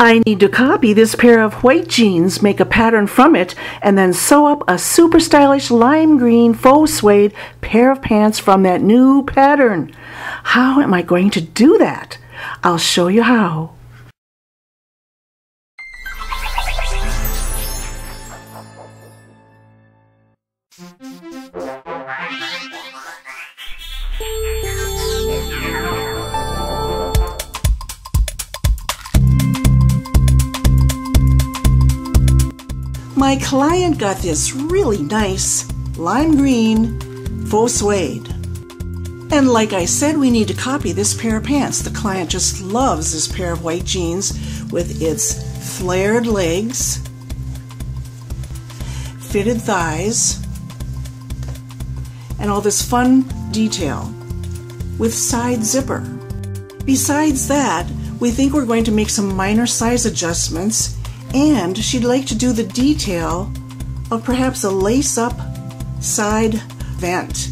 I need to copy this pair of white jeans, make a pattern from it, and then sew up a super stylish lime green faux suede pair of pants from that new pattern. How am I going to do that? I'll show you how. My client got this really nice lime green faux suede. And like I said, we need to copy this pair of pants. The client just loves this pair of white jeans with its flared legs, fitted thighs, and all this fun detail with side zipper. Besides that, we think we're going to make some minor size adjustments and she'd like to do the detail of perhaps a lace-up side vent.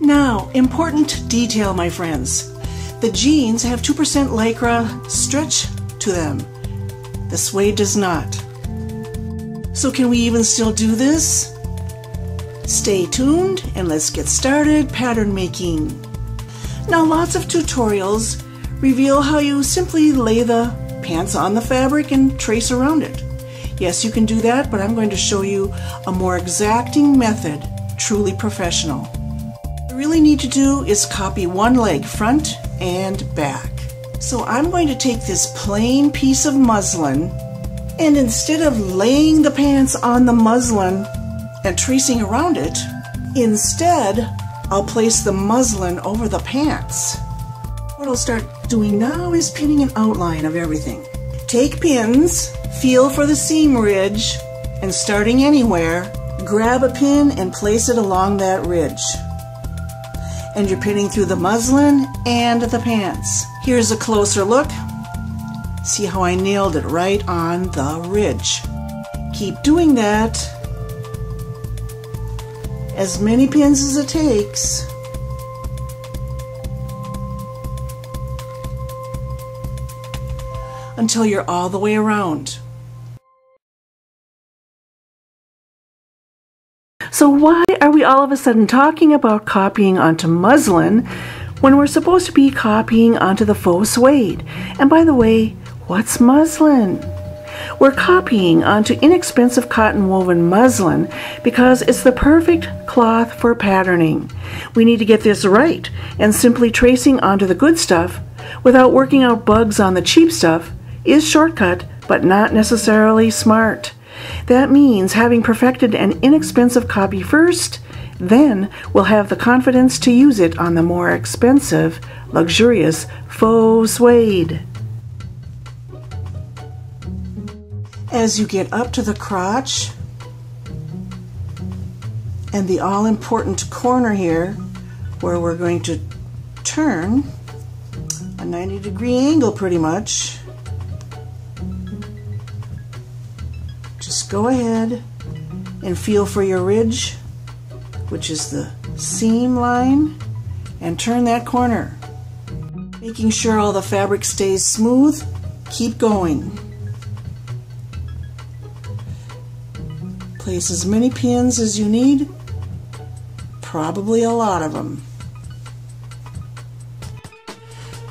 Now, important detail, my friends. The jeans have 2% Lycra stretch to them. The suede does not. So can we even still do this? Stay tuned and let's get started pattern making. Now lots of tutorials reveal how you simply lay the pants on the fabric and trace around it. Yes, you can do that, but I'm going to show you a more exacting method, truly professional. What you really need to do is copy one leg, front and back. So I'm going to take this plain piece of muslin and instead of laying the pants on the muslin and tracing around it, instead I'll place the muslin over the pants. What I'll start doing now is pinning an outline of everything. Take pins, feel for the seam ridge, and starting anywhere, grab a pin and place it along that ridge. And you're pinning through the muslin and the pants. Here's a closer look. See how I nailed it right on the ridge. Keep doing that. As many pins as it takes. Until you're all the way around. So why are we all of a sudden talking about copying onto muslin when we're supposed to be copying onto the faux suede? And by the way, what's muslin? We're copying onto inexpensive cotton woven muslin because it's the perfect cloth for patterning. We need to get this right, and simply tracing onto the good stuff without working out bugs on the cheap stuff is shortcut, but not necessarily smart. That means having perfected an inexpensive copy first, then we'll have the confidence to use it on the more expensive, luxurious faux suede. As you get up to the crotch and the all important corner here, where we're going to turn a 90 degree angle pretty much, go ahead and feel for your ridge, which is the seam line, and turn that corner. Making sure all the fabric stays smooth, keep going. Place as many pins as you need, probably a lot of them.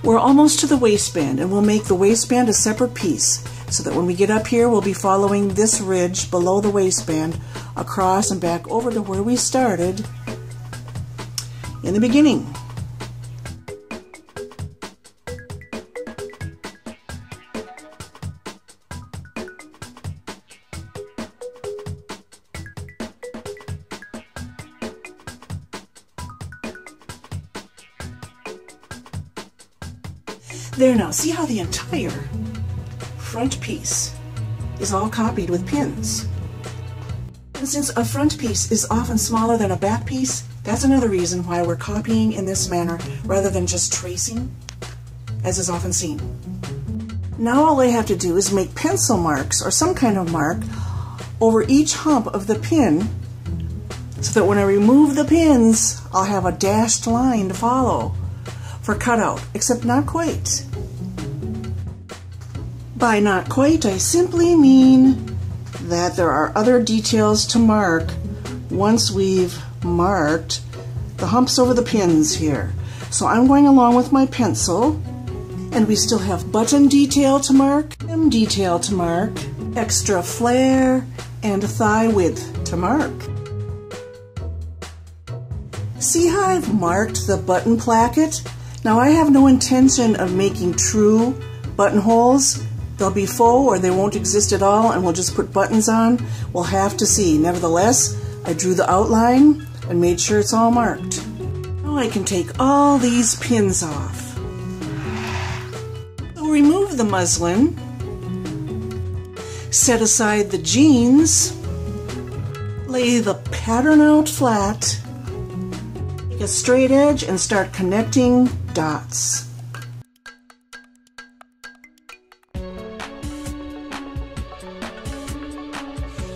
We're almost to the waistband and we'll make the waistband a separate piece so that when we get up here, we'll be following this ridge below the waistband across and back over to where we started in the beginning. There now, see how the entire front piece is all copied with pins. And since a front piece is often smaller than a back piece, that's another reason why we're copying in this manner rather than just tracing, as is often seen. Now all I have to do is make pencil marks or some kind of mark over each hump of the pin so that when I remove the pins, I'll have a dashed line to follow for cutout, except not quite. By not quite, I simply mean that there are other details to mark once we've marked the humps over the pins here. So I'm going along with my pencil and we still have button detail to mark, hem detail to mark, extra flare, and thigh width to mark. See how I've marked the button placket? Now I have no intention of making true buttonholes. They'll be faux or they won't exist at all and we'll just put buttons on. We'll have to see. Nevertheless, I drew the outline and made sure it's all marked. Now I can take all these pins off. So remove the muslin, set aside the jeans, lay the pattern out flat, take a straight edge and start connecting dots.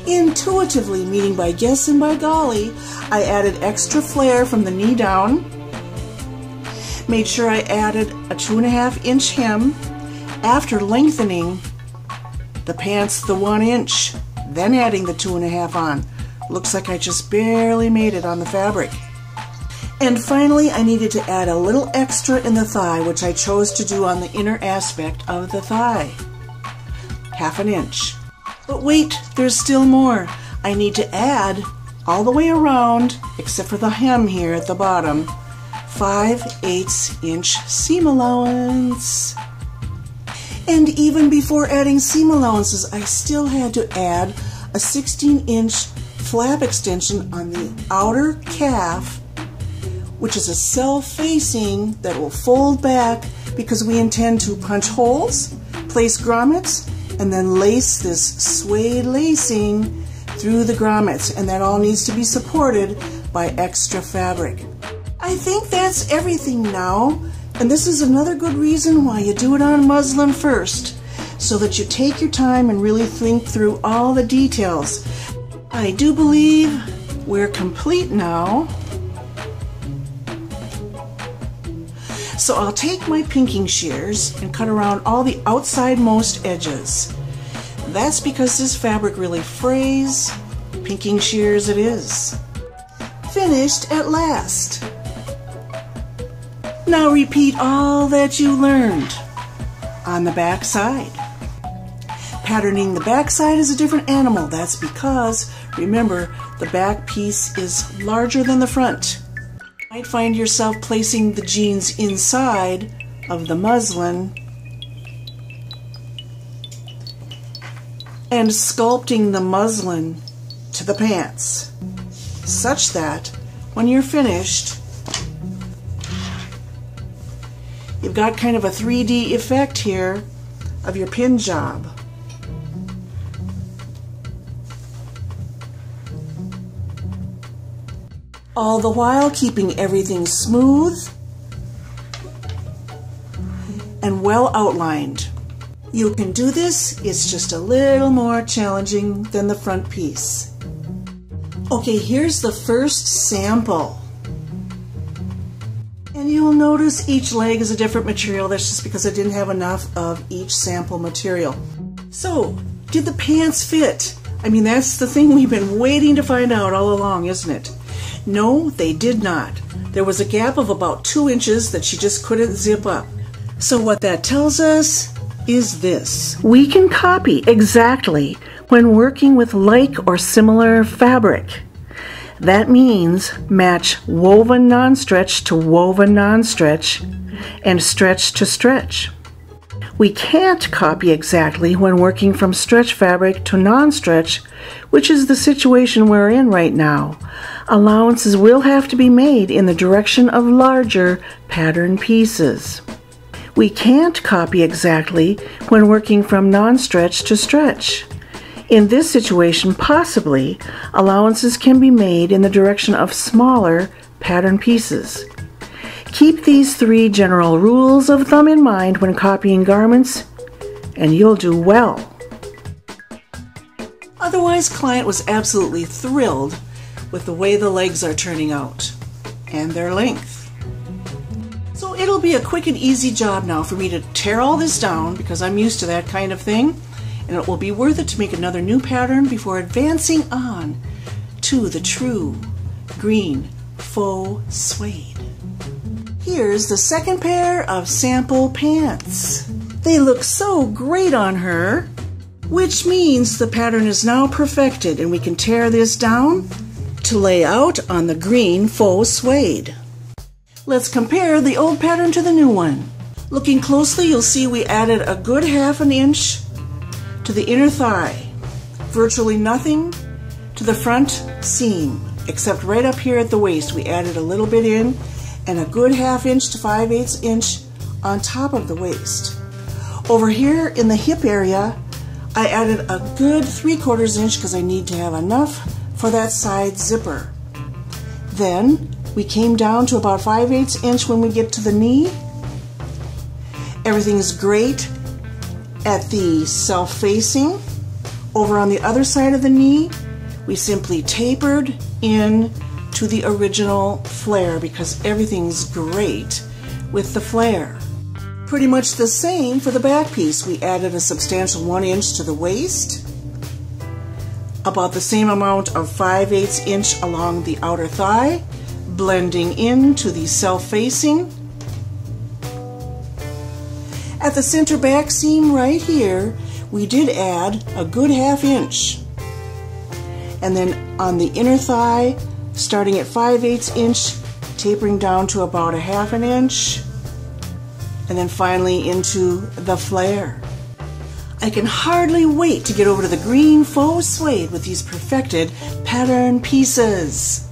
Intuitively, meaning by guess and by golly, I added extra flare from the knee down, made sure I added a two and a half inch hem after lengthening the pants the one inch, then adding the two and a half on. Looks like I just barely made it on the fabric. And finally, I needed to add a little extra in the thigh, which I chose to do on the inner aspect of the thigh. Half an inch. But wait, there's still more. I need to add all the way around, except for the hem here at the bottom, 5 eighths inch seam allowance. And even before adding seam allowances, I still had to add a 16 inch flap extension on the outer calf which is a self-facing that will fold back because we intend to punch holes, place grommets, and then lace this suede lacing through the grommets, and that all needs to be supported by extra fabric. I think that's everything now, and this is another good reason why you do it on muslin first, so that you take your time and really think through all the details. I do believe we're complete now. So I'll take my pinking shears and cut around all the outside most edges. That's because this fabric really frays. Pinking shears it is. Finished at last. Now repeat all that you learned on the back side. Patterning the back side is a different animal. That's because, remember, the back piece is larger than the front might find yourself placing the jeans inside of the muslin and sculpting the muslin to the pants such that when you're finished you've got kind of a 3D effect here of your pin job. All the while keeping everything smooth and well outlined. You can do this, it's just a little more challenging than the front piece. Okay, here's the first sample. And you'll notice each leg is a different material. That's just because I didn't have enough of each sample material. So, did the pants fit? I mean, that's the thing we've been waiting to find out all along, isn't it? No, they did not. There was a gap of about two inches that she just couldn't zip up. So, what that tells us is this we can copy exactly when working with like or similar fabric. That means match woven non stretch to woven non stretch and stretch to stretch. We can't copy exactly when working from stretch fabric to non stretch, which is the situation we're in right now allowances will have to be made in the direction of larger pattern pieces. We can't copy exactly when working from non-stretch to stretch. In this situation, possibly, allowances can be made in the direction of smaller pattern pieces. Keep these three general rules of thumb in mind when copying garments, and you'll do well. Otherwise, client was absolutely thrilled with the way the legs are turning out and their length. So it'll be a quick and easy job now for me to tear all this down because I'm used to that kind of thing. And it will be worth it to make another new pattern before advancing on to the true green faux suede. Here's the second pair of sample pants. They look so great on her, which means the pattern is now perfected and we can tear this down to lay out on the green faux suede. Let's compare the old pattern to the new one. Looking closely, you'll see we added a good half an inch to the inner thigh, virtually nothing to the front seam, except right up here at the waist. We added a little bit in and a good half inch to 5 eighths inch on top of the waist. Over here in the hip area, I added a good 3 quarters inch because I need to have enough for that side zipper. Then we came down to about 5 eighths inch when we get to the knee. Everything is great at the self-facing. Over on the other side of the knee, we simply tapered in to the original flare because everything's great with the flare. Pretty much the same for the back piece. We added a substantial one inch to the waist, about the same amount of 5 8 inch along the outer thigh, blending into the self-facing. At the center back seam right here, we did add a good half inch. And then on the inner thigh, starting at 5 8 inch, tapering down to about a half an inch, and then finally into the flare. I can hardly wait to get over to the green faux suede with these perfected pattern pieces.